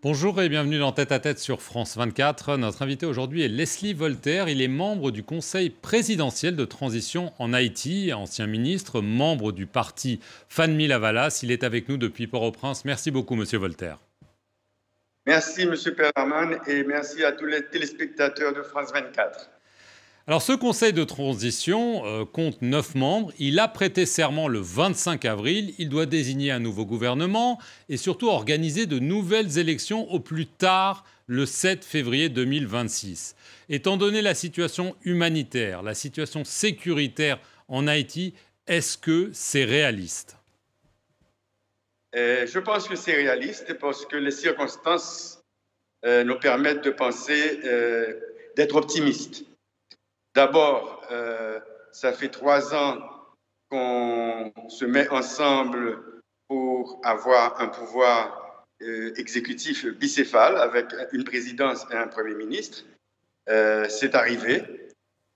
Bonjour et bienvenue dans Tête à Tête sur France 24. Notre invité aujourd'hui est Leslie Voltaire. Il est membre du Conseil présidentiel de transition en Haïti, ancien ministre, membre du parti Fanmi Lavalas. Il est avec nous depuis Port-au-Prince. Merci beaucoup, monsieur Voltaire. Merci, monsieur Perman, et merci à tous les téléspectateurs de France 24. Alors ce conseil de transition euh, compte neuf membres. Il a prêté serment le 25 avril. Il doit désigner un nouveau gouvernement et surtout organiser de nouvelles élections au plus tard le 7 février 2026. Étant donné la situation humanitaire, la situation sécuritaire en Haïti, est-ce que c'est réaliste? Euh, Je pense que c'est réaliste parce que les circonstances euh, nous permettent de penser, d'être optimistes. D'abord, euh, ça fait trois ans qu'on se met ensemble pour avoir un pouvoir euh, exécutif bicéphale avec une présidence et un Premier ministre. Euh, c'est arrivé.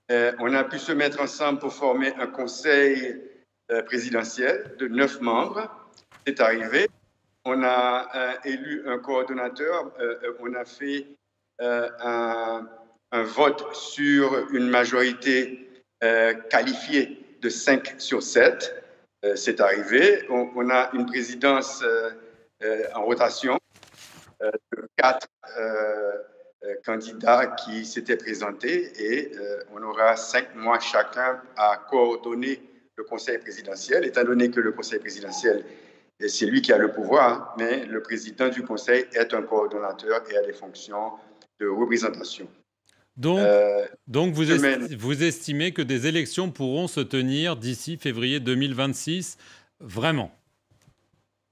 on a pu se mettre ensemble pour former un conseil présidentiel de neuf membres. C'est arrivé. On a élu un coordonnateur. on a fait un un vote sur une majorité euh, qualifiée de 5 sur 7. Euh, c'est arrivé. On, a une présidence euh, en rotation de quatre candidats qui s'étaient présentés et on aura cinq mois chacun à coordonner le conseil présidentiel, étant donné que le conseil présidentiel, c'est lui qui a le pouvoir, mais le président du conseil est un coordonnateur et a des fonctions de représentation. Donc, euh, donc vous, vous, estimez que des élections pourront se tenir d'ici février 2026 Vraiment?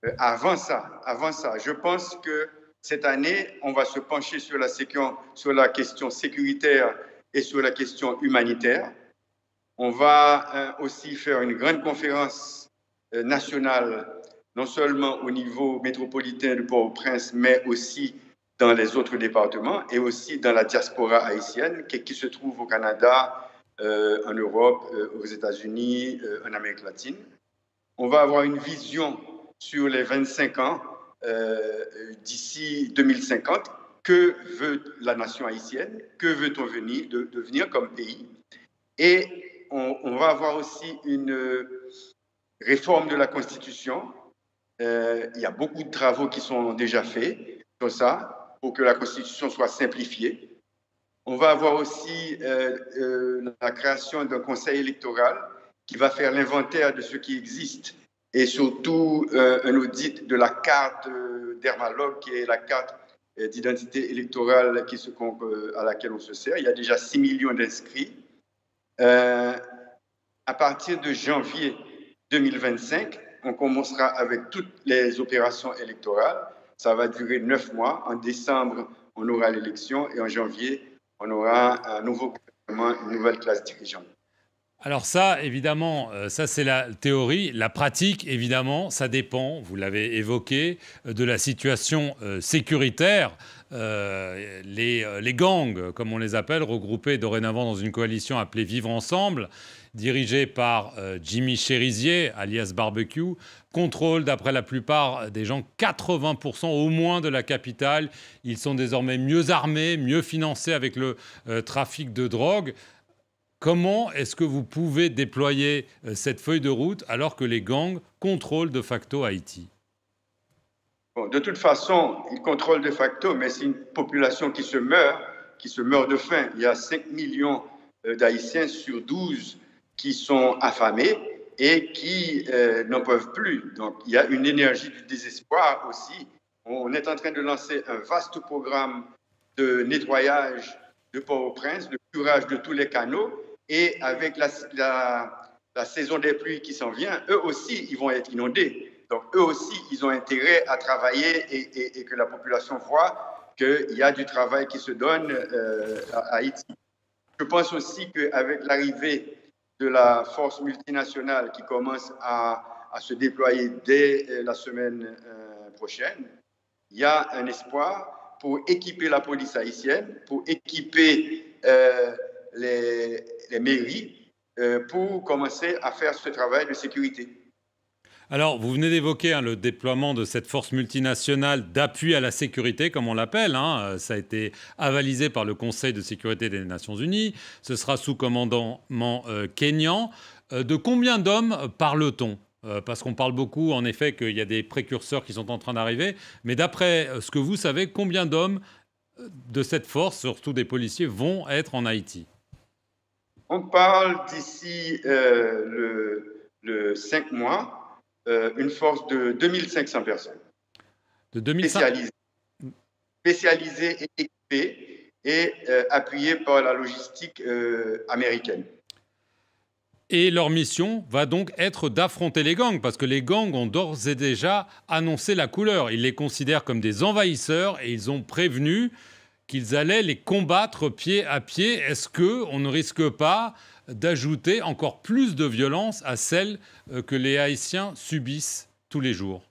Euh, Avant ça, avant ça, je pense que cette année, on va se pencher sur la, sur la question sécuritaire et sur la question humanitaire. On va euh, aussi faire une grande conférence nationale, non seulement au niveau métropolitain de Port-au-Prince, mais aussi dans les autres départements et aussi dans la diaspora haïtienne qui, se trouve au Canada, euh, en Europe, euh, aux États-Unis, euh, en Amérique latine. On va avoir une vision sur les 25 ans d'ici 2050. Que veut la nation haïtienne? Que veut-on venir, de, devenir comme pays? Et on, on, va avoir aussi une réforme de la Constitution. il y a beaucoup de travaux qui sont déjà faits sur ça pour que la Constitution soit simplifiée. On va avoir aussi euh, euh, la création d'un conseil électoral qui va faire l'inventaire de ce qui existe et surtout euh, un audit de la carte d'Hermalogue, qui est la carte d'identité électorale à laquelle on se sert. Il y a déjà 6 millions d'inscrits. à partir de janvier 2025, on commencera avec toutes les opérations électorales. Ça va durer neuf mois. En décembre, on aura l'élection et en janvier, on aura un nouveau gouvernement, une nouvelle classe dirigeante. Alors ça, évidemment, euh, ça c'est la théorie. La pratique, évidemment, ça dépend, vous l'avez évoqué, euh, de la situation euh, sécuritaire. les, gangs, comme on les appelle, regroupés dorénavant dans une coalition appelée Vivre Ensemble, dirigée par Jimmy Cherizier, alias Barbecue, contrôle, d'après la plupart des gens, 80% au moins de la capitale. Ils sont désormais mieux armés, mieux financés avec le trafic de drogue. Comment est-ce que vous pouvez déployer euh, cette feuille de route alors que les gangs contrôlent de facto Haïti? De toute façon, ils contrôlent de facto, mais c'est une population qui se meurt, qui se meurt de faim. Il y a 5 millions euh, d'Haïtiens sur 12 qui sont affamés et qui euh, n'en peuvent plus. Donc il y a une énergie du désespoir aussi. On est en train de lancer un vaste programme de nettoyage de Port-au-Prince, de curage de tous les canaux et avec la, saison des pluies qui s'en vient, eux aussi, ils vont être inondés. Donc, eux aussi, ils ont intérêt à travailler et, que la population voit qu'il y a du travail qui se donne euh, à Haïti. Je pense aussi qu'avec l'arrivée de la force multinationale qui commence à, à se déployer dès euh, la semaine euh, prochaine, il y a un espoir pour équiper la police haïtienne, pour équiper les, mairies euh, pour commencer à faire ce travail de sécurité. Alors, vous venez d'évoquer hein, le déploiement de cette force multinationale d'appui à la sécurité, comme on l'appelle. Hein. Ça a été avalisé par le Conseil de sécurité des Nations Unies. Ce sera sous commandement euh, kényan. Euh, de combien d'hommes parle-t-on? Euh, parce qu'on parle beaucoup, en effet, qu'il y a des précurseurs qui sont en train d'arriver. Mais d'après ce que vous savez, combien d'hommes de cette force, surtout des policiers, vont être en Haïti? On parle d'ici le, le 5 mois euh, une force de 2500 personnes. De 2500 spécialisées, et équipées et euh, appuyées par la logistique euh, américaine. Et leur mission va donc être d'affronter les gangs, parce que les gangs ont d'ores et déjà annoncé la couleur. Ils les considèrent comme des envahisseurs et ils ont prévenu qu'ils allaient les combattre pied à pied. Est-ce qu'on ne risque pas d'ajouter encore plus de violence à celle euh, que les Haïtiens subissent tous les jours?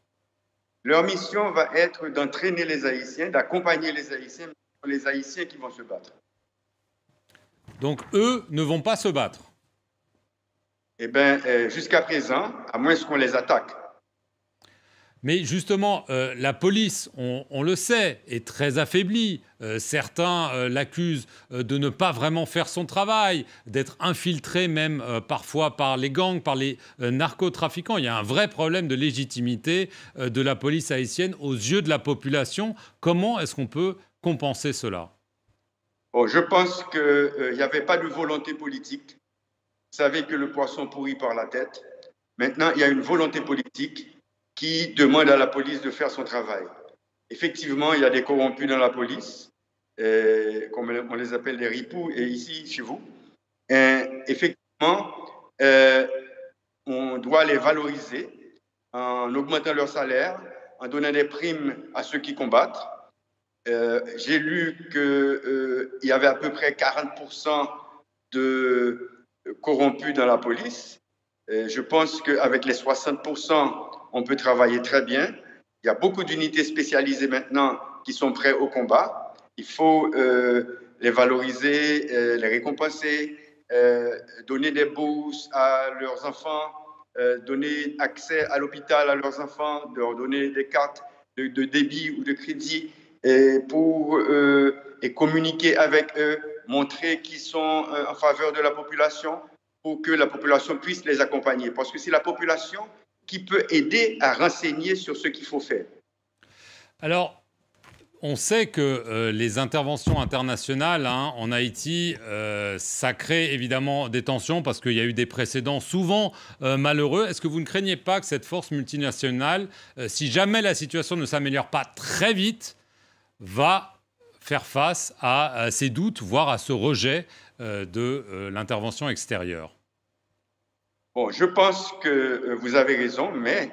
Leur mission va être d'entraîner les Haïtiens, d'accompagner les Haïtiens, les Haïtiens qui vont se battre. Donc eux ne vont pas se battre? Eh bien, euh, jusqu'à présent, à moins qu'on les attaque. Mais justement, euh, la police, on, le sait, est très affaiblie. Euh, certains euh, l'accusent de ne pas vraiment faire son travail, d'être infiltré même parfois par les gangs, par les narcotrafiquants. Il y a un vrai problème de légitimité de la police haïtienne aux yeux de la population. Comment est-ce qu'on peut compenser cela? Je pense qu'il n'y avait pas de volonté politique. Vous savez que le poisson pourrit par la tête. Maintenant, il y a une volonté politique qui demande à la police de faire son travail. Effectivement, il y a des corrompus dans la police, comme on les appelle les ripoux, et ici, chez vous. Effectivement, euh, on doit les valoriser en augmentant leur salaire, en donnant des primes à ceux qui combattent. Euh, j'ai lu qu'il euh, y avait à peu près 40% de corrompus dans la police. Je pense qu'avec les 60%, on peut travailler très bien. Il y a beaucoup d'unités spécialisées maintenant qui sont prêtes au combat. Il faut euh, les valoriser, euh, les récompenser, euh, donner des bourses à leurs enfants, donner accès à l'hôpital à leurs enfants, leur donner des cartes de, débit ou de crédit et pour et communiquer avec eux, montrer qu'ils sont en faveur de la population pour que la population puisse les accompagner. Parce que si la population qui peut aider à renseigner sur ce qu'il faut faire. Alors, on sait que euh, les interventions internationales hein, en Haïti, euh, ça crée évidemment des tensions parce qu'il y a eu des précédents souvent euh, malheureux. Est-ce que vous ne craignez pas que cette force multinationale, si jamais la situation ne s'améliore pas très vite, va faire face à ces doutes, voire à ce rejet de l'intervention extérieure? Bon, je pense que euh, vous avez raison, mais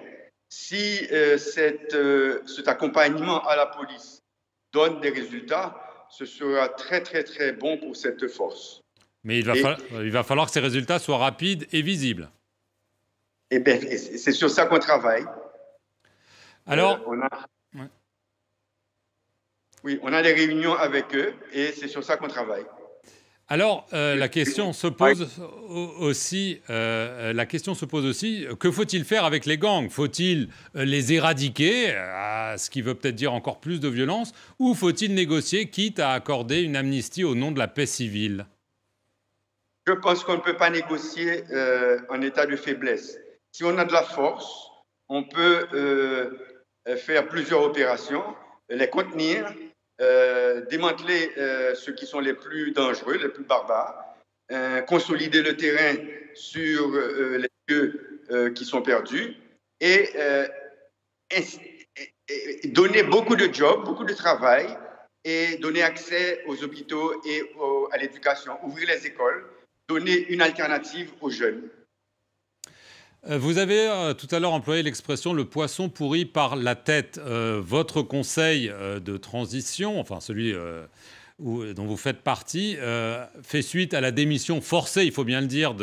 si euh, cette, euh, cet accompagnement à la police donne des résultats, ce sera très, très, très bon pour cette force. Mais il va, falloir, il va falloir que ces résultats soient rapides et visibles. Eh bien, c'est sur ça qu'on travaille. Alors, on a... Oui, on a des réunions avec eux et c'est sur ça qu'on travaille. Alors, euh, la question se pose aussi, euh, la question se pose aussi, que faut-il faire avec les gangs? Faut-il euh, les éradiquer, ce qui veut peut-être dire encore plus de violence, ou faut-il négocier, quitte à accorder une amnistie au nom de la paix civile? Je pense qu'on ne peut pas négocier en état de faiblesse. Si on a de la force, on peut faire plusieurs opérations, les contenir euh, démanteler euh, ceux qui sont les plus dangereux, les plus barbares, euh, consolider le terrain sur les lieux qui sont perdus et, donner beaucoup de jobs, beaucoup de travail et donner accès aux hôpitaux et à l'éducation, ouvrir les écoles, donner une alternative aux jeunes. Euh, vous avez euh, tout à l'heure employé l'expression le poisson pourri par la tête. Euh, votre conseil de transition, enfin celui dont vous faites partie, fait suite à la démission forcée, il faut bien le dire,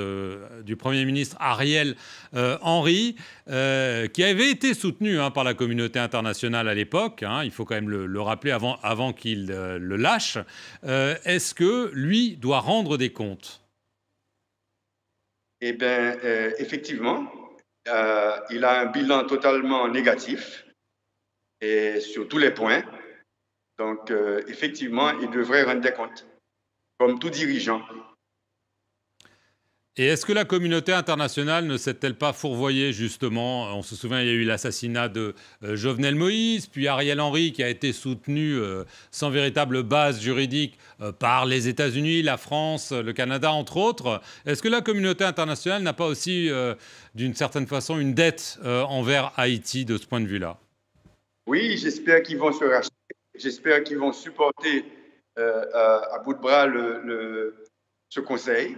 du Premier ministre Ariel Henry, qui avait été soutenu hein, par la communauté internationale à l'époque, hein, il faut quand même le, le rappeler avant qu'il le lâche. Est-ce que lui doit rendre des comptes? Eh bien, euh, effectivement, il a un bilan totalement négatif et sur tous les points. Donc, effectivement, il devrait rendre des comptes, comme tout dirigeant. Et est-ce que la communauté internationale ne s'est-elle pas fourvoyée justement? On se souvient, il y a eu l'assassinat de euh, Jovenel Moïse, puis Ariel Henry qui a été soutenu euh, sans véritable base juridique euh, par les États-Unis, la France, le Canada, entre autres. Est-ce que la communauté internationale n'a pas aussi, d'une certaine façon, une dette envers Haïti de ce point de vue-là? Oui, j'espère qu'ils vont se racheter. J'espère qu'ils vont supporter à, bout de bras ce conseil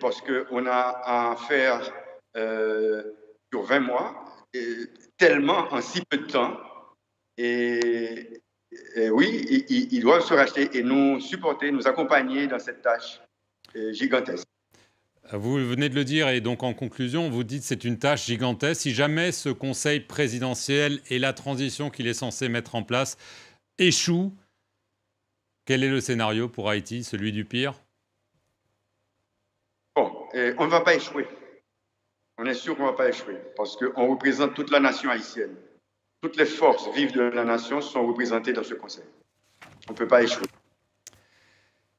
parce qu'on a à faire euh, sur 20 mois, tellement en si peu de temps. Et, oui, ils, doivent se racheter et nous supporter, nous accompagner dans cette tâche euh, gigantesque. Vous venez de le dire et donc en conclusion, vous dites c'est une tâche gigantesque. Si jamais ce conseil présidentiel et la transition qu'il est censé mettre en place échouent, quel est le scénario pour Haïti, celui du pire? On ne va pas échouer. On est sûr qu'on ne va pas échouer parce qu'on représente toute la nation haïtienne. Toutes les forces vives de la nation sont représentées dans ce conseil. On ne peut pas échouer.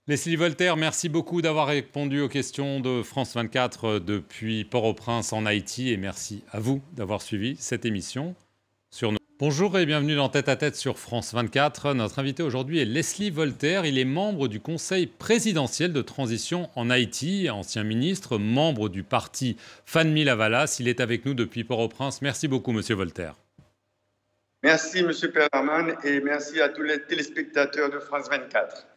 Leslie Voltaire, merci beaucoup d'avoir répondu aux questions de France 24 depuis Port-au-Prince en Haïti et merci à vous d'avoir suivi cette émission sur nos Bonjour et bienvenue dans Tête à Tête sur France 24. Notre invité aujourd'hui est Leslie Voltaire. Il est membre du Conseil présidentiel de transition en Haïti, ancien ministre, membre du parti Fanmi Lavalas. Il est avec nous depuis Port-au-Prince. Merci beaucoup, monsieur Voltaire. Merci, monsieur Perraman, et merci à tous les téléspectateurs de France 24.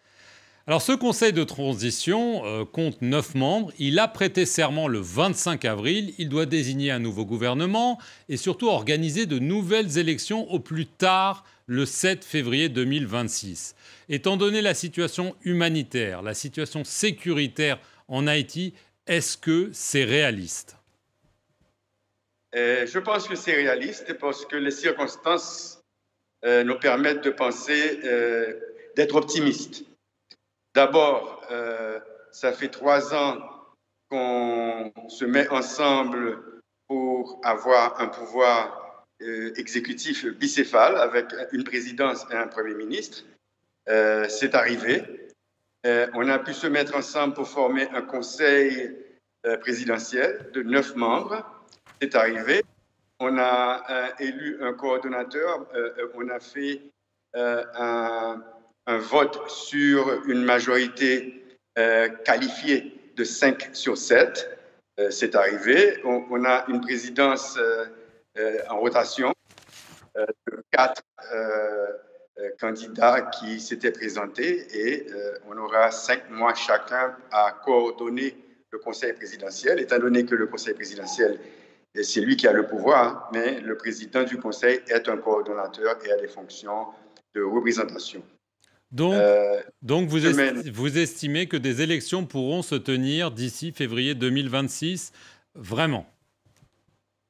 Alors ce conseil de transition euh, compte neuf membres. Il a prêté serment le 25 avril. Il doit désigner un nouveau gouvernement et surtout organiser de nouvelles élections au plus tard le 7 février 2026. Étant donné la situation humanitaire, la situation sécuritaire en Haïti, est-ce que c'est réaliste? Euh, Je pense que c'est réaliste parce que les circonstances euh, nous permettent de penser, d'être optimistes. D'abord, euh, ça fait trois ans qu'on se met ensemble pour avoir un pouvoir euh, exécutif bicéphale avec une présidence et un Premier ministre. Euh, c'est arrivé. on a pu se mettre ensemble pour former un conseil présidentiel de neuf membres. C'est arrivé. On a élu un coordonnateur. on a fait un un vote sur une majorité euh, qualifiée de 5 sur 7. Euh, c'est arrivé. On, a une présidence euh, en rotation de quatre candidats qui s'étaient présentés et on aura cinq mois chacun à coordonner le conseil présidentiel, étant donné que le conseil présidentiel, c'est lui qui a le pouvoir, mais le président du conseil est un coordonnateur et a des fonctions de représentation. Donc, euh, donc vous, vous, estimez que des élections pourront se tenir d'ici février 2026 Vraiment?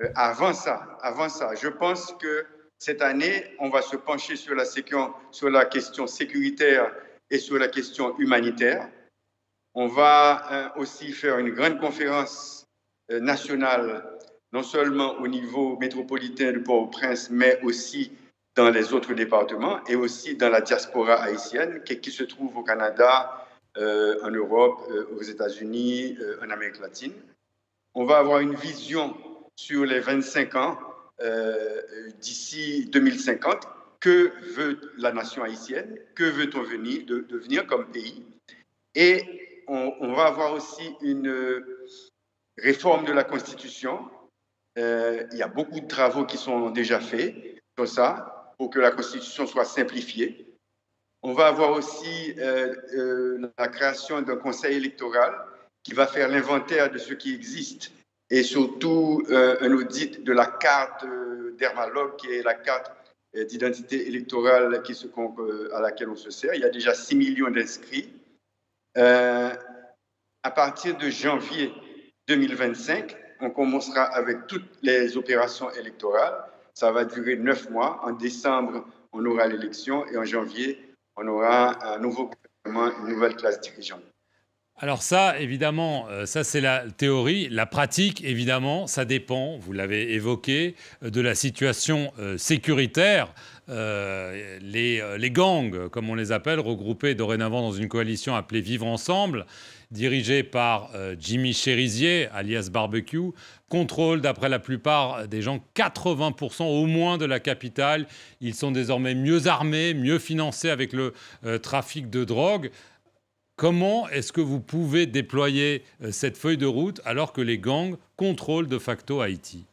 Euh, Avant ça, avant ça, je pense que cette année, on va se pencher sur la, sur la question sécuritaire et sur la question humanitaire. On va euh, aussi faire une grande conférence nationale, non seulement au niveau métropolitain de Port-au-Prince, mais aussi dans les autres départements et aussi dans la diaspora haïtienne qui, se trouve au Canada, euh, en Europe, euh, aux États-Unis, euh, en Amérique latine. On va avoir une vision sur les 25 ans d'ici 2050. Que veut la nation haïtienne? Que veut-on venir, de, devenir comme pays? Et on, on, va avoir aussi une réforme de la Constitution. il y a beaucoup de travaux qui sont déjà faits sur ça pour que la Constitution soit simplifiée. On va avoir aussi euh, euh, la création d'un conseil électoral qui va faire l'inventaire de ce qui existe et surtout euh, un audit de la carte d'Hermalogue, qui est la carte d'identité électorale à laquelle on se sert. Il y a déjà 6 millions d'inscrits. à partir de janvier 2025, on commencera avec toutes les opérations électorales ça va durer neuf mois. En décembre, on aura l'élection et en janvier, on aura un nouveau gouvernement, une nouvelle classe dirigeante. alors ça, évidemment, euh, ça c'est la théorie. La pratique, évidemment, ça dépend, vous l'avez évoqué, euh, de la situation euh, sécuritaire. les, gangs, comme on les appelle, regroupés dorénavant dans une coalition appelée Vivre Ensemble, dirigée par Jimmy Cherizier, alias Barbecue, contrôlent, d'après la plupart des gens, 80% au moins de la capitale. Ils sont désormais mieux armés, mieux financés avec le trafic de drogue. Comment est-ce que vous pouvez déployer euh, cette feuille de route alors que les gangs contrôlent de facto Haïti?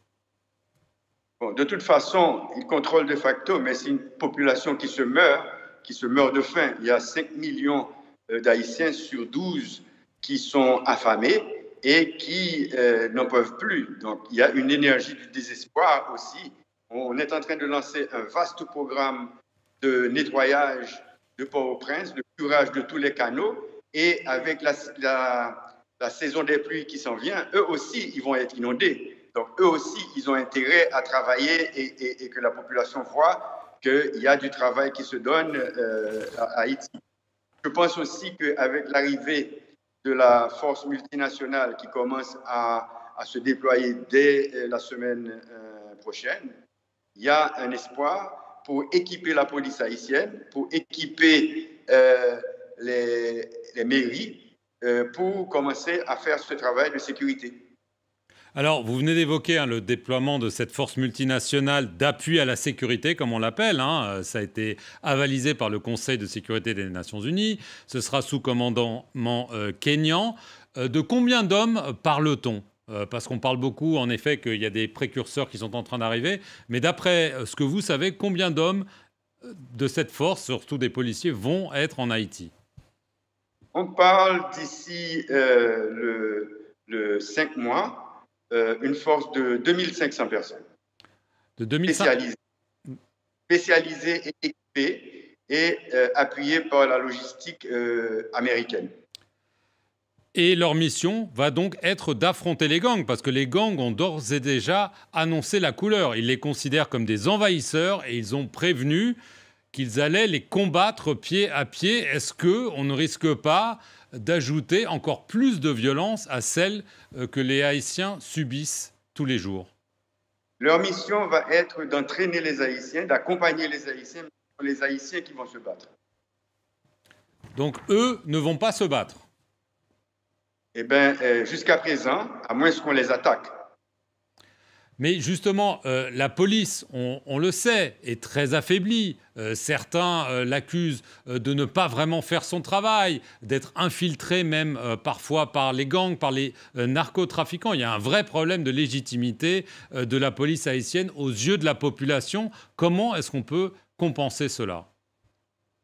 De toute façon, ils contrôlent de facto, mais c'est une population qui se meurt, qui se meurt de faim. Il y a 5 millions euh, d'Haïtiens sur 12 qui sont affamés et qui euh, n'en peuvent plus. Donc il y a une énergie du désespoir aussi. On est en train de lancer un vaste programme de nettoyage de Port-au-Prince, de curage de tous les canaux et avec la, la, saison des pluies qui s'en vient, eux aussi, ils vont être inondés. Donc, eux aussi, ils ont intérêt à travailler et, que la population voit qu'il y a du travail qui se donne euh, à Haïti. Je pense aussi qu'avec l'arrivée de la force multinationale qui commence à, se déployer dès euh, la semaine euh, prochaine, il y a un espoir pour équiper la police haïtienne, pour équiper les, mairies pour commencer à faire ce travail de sécurité. Alors, vous venez d'évoquer hein, le déploiement de cette force multinationale d'appui à la sécurité, comme on l'appelle. Hein. Euh, ça a été avalisé par le Conseil de sécurité des Nations Unies. Ce sera sous commandement euh, kényan. de combien d'hommes parle-t-on? Parce qu'on parle beaucoup, en effet, qu'il y a des précurseurs qui sont en train d'arriver. Mais d'après ce que vous savez, combien d'hommes de cette force, surtout des policiers, vont être en Haïti? On parle d'ici euh, le, 5 mois, euh, une force de 2500 personnes. De 2500 spécialisées, et équipées et euh, appuyées par la logistique américaine. Et leur mission va donc être d'affronter les gangs, parce que les gangs ont d'ores et déjà annoncé la couleur. Ils les considèrent comme des envahisseurs et ils ont prévenu qu'ils allaient les combattre pied à pied. Est-ce qu'on ne risque pas d'ajouter encore plus de violence à celle euh, que les Haïtiens subissent tous les jours Leur mission va être d'entraîner les Haïtiens, d'accompagner les Haïtiens, les Haïtiens qui vont se battre. Donc eux ne vont pas se battre Eh bien, euh, jusqu'à présent, à moins qu'on les attaque. Mais justement, euh, la police, on, le sait, est très affaiblie. Euh, certains euh, l'accusent de ne pas vraiment faire son travail, d'être infiltré même parfois par les gangs, par les narcotrafiquants. Il y a un vrai problème de légitimité de la police haïtienne aux yeux de la population. Comment est-ce qu'on peut compenser cela?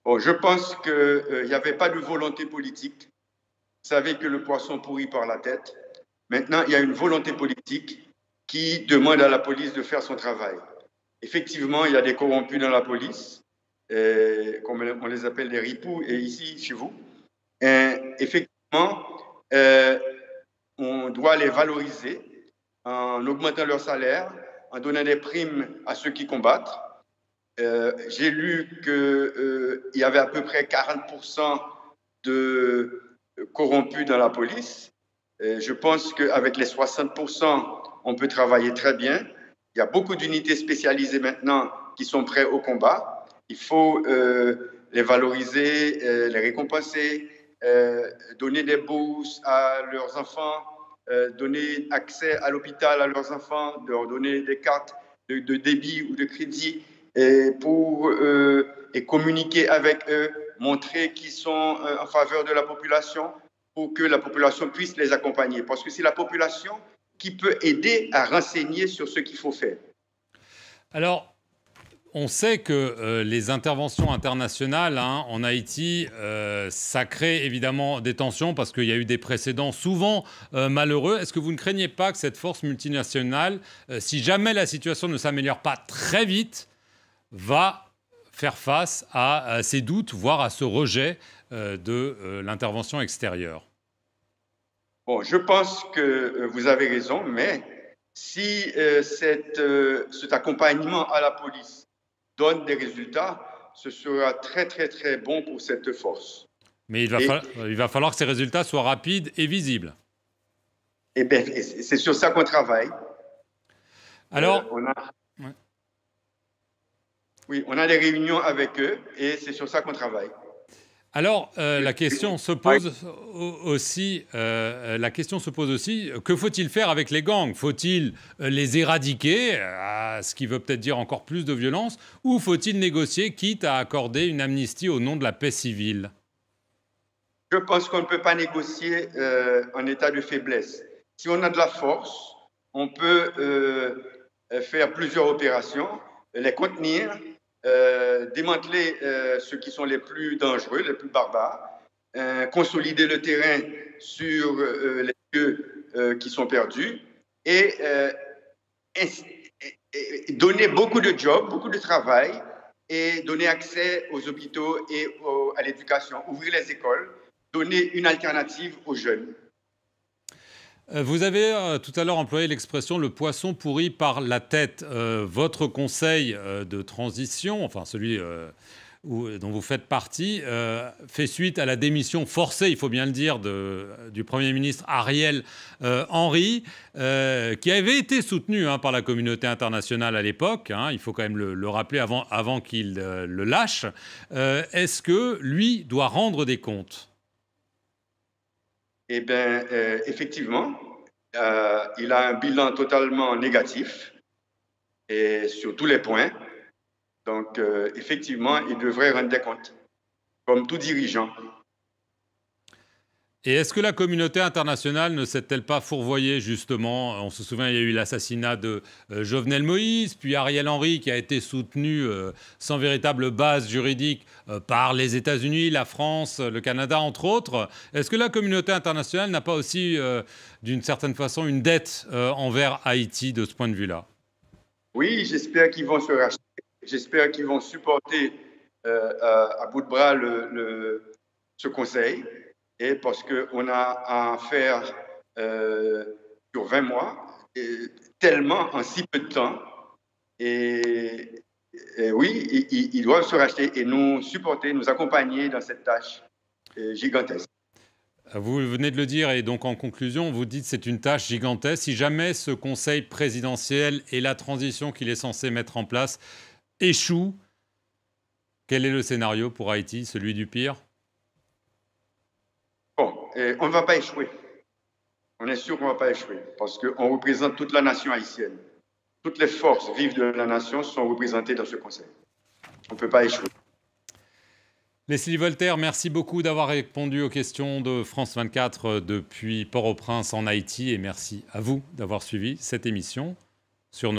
Je pense qu'il n'y avait pas de volonté politique. Vous savez que le poisson pourrit par la tête. Maintenant, il y a une volonté politique qui demande à la police de faire son travail. Effectivement, il y a des corrompus dans la police, euh, comme on les appelle des ripoux, et ici, chez vous. Et effectivement, euh, on doit les valoriser en augmentant leur salaire, en donnant des primes à ceux qui combattent. Euh, j'ai lu qu'il y avait à peu près 40% de corrompus dans la police. je pense qu'avec les 60% on peut travailler très bien. Il y a beaucoup d'unités spécialisées maintenant qui sont prêtes au combat. Il faut euh, les valoriser, euh, les récompenser, euh, donner des bourses à leurs enfants, donner accès à l'hôpital à leurs enfants, leur donner des cartes de, débit ou de crédit pour et communiquer avec eux, montrer qu'ils sont en faveur de la population pour que la population puisse les accompagner. Parce que si la population qui peut aider à renseigner sur ce qu'il faut faire. Alors, on sait que euh, les interventions internationales hein, en Haïti, euh, ça crée évidemment des tensions parce qu'il y a eu des précédents souvent euh, malheureux. Est-ce que vous ne craignez pas que cette force multinationale, si jamais la situation ne s'améliore pas très vite, va faire face à ces doutes, voire à ce rejet de l'intervention extérieure? Bon, je pense que euh, vous avez raison, mais si euh, euh, cet accompagnement à la police donne des résultats, ce sera très, très, très bon pour cette force. Mais il va, falloir, il va falloir que ces résultats soient rapides et visibles. Eh bien, c'est sur ça qu'on travaille. Alors, on a, oui, on a des réunions avec eux et c'est sur ça qu'on travaille. Alors, euh, la question se pose aussi, euh, la question se pose aussi, que faut-il faire avec les gangs? Faut-il euh, les éradiquer, ce qui veut peut-être dire encore plus de violence, ou faut-il négocier, quitte à accorder une amnistie au nom de la paix civile? Je pense qu'on ne peut pas négocier en état de faiblesse. Si on a de la force, on peut faire plusieurs opérations, les contenir euh, démanteler euh, ceux qui sont les plus dangereux, les plus barbares, euh, consolider le terrain sur les lieux qui sont perdus et, donner beaucoup de jobs, beaucoup de travail et donner accès aux hôpitaux et à l'éducation, ouvrir les écoles, donner une alternative aux jeunes. Euh, vous avez euh, tout à l'heure employé l'expression le poisson pourri par la tête. Euh, votre conseil de transition, enfin celui dont vous faites partie, fait suite à la démission forcée, il faut bien le dire, du Premier ministre Ariel Henry, qui avait été soutenu hein, par la communauté internationale à l'époque, hein, il faut quand même le, le rappeler avant qu'il le lâche. Est-ce que lui doit rendre des comptes? Eh bien, euh, effectivement, euh, il a un bilan totalement négatif et sur tous les points. Donc, euh, effectivement, il devrait rendre des comptes, comme tout dirigeant. Et est-ce que la communauté internationale ne s'est-elle pas fourvoyée justement? On se souvient, il y a eu l'assassinat de euh, Jovenel Moïse, puis Ariel Henry qui a été soutenu euh, sans véritable base juridique euh, par les États-Unis, la France, le Canada, entre autres. Est-ce que la communauté internationale n'a pas aussi, d'une certaine façon, une dette envers Haïti de ce point de vue-là? Oui, j'espère qu'ils vont se racheter. J'espère qu'ils vont supporter à, bout de bras ce conseil et parce qu'on a à faire euh, sur 20 mois, tellement en si peu de temps. Et, oui, ils, doivent se racheter et nous supporter, nous accompagner dans cette tâche euh, gigantesque. Vous venez de le dire et donc en conclusion, vous dites c'est une tâche gigantesque. Si jamais ce conseil présidentiel et la transition qu'il est censé mettre en place échouent, quel est le scénario pour Haïti, celui du pire? On ne va pas échouer. On est sûr qu'on ne va pas échouer parce qu'on représente toute la nation haïtienne. Toutes les forces vives de la nation sont représentées dans ce conseil. On ne peut pas échouer. Leslie Voltaire, merci beaucoup d'avoir répondu aux questions de France 24 depuis Port-au-Prince en Haïti et merci à vous d'avoir suivi cette émission sur nos